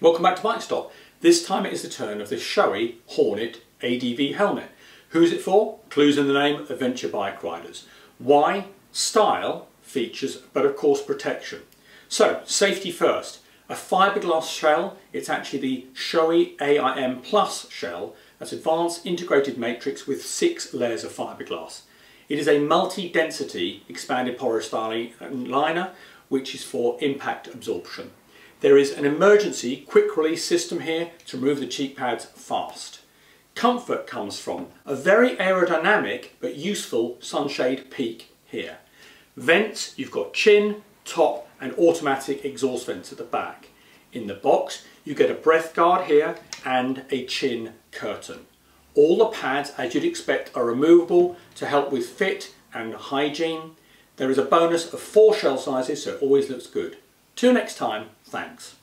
Welcome back to Bike Stop. This time it is the turn of the Shoei Hornet ADV helmet. Who's it for? Clues in the name, adventure bike riders. Why? Style, features, but of course protection. So, safety first. A fiberglass shell, it's actually the Shoei AIM Plus shell, that's advanced integrated matrix with six layers of fiberglass. It is a multi-density expanded polystyrene liner which is for impact absorption. There is an emergency quick release system here to remove the cheek pads fast. Comfort comes from a very aerodynamic but useful sunshade peak here. Vents, you've got chin, top and automatic exhaust vents at the back. In the box you get a breath guard here and a chin curtain. All the pads as you'd expect are removable to help with fit and hygiene. There is a bonus of four shell sizes so it always looks good. Till next time, thanks.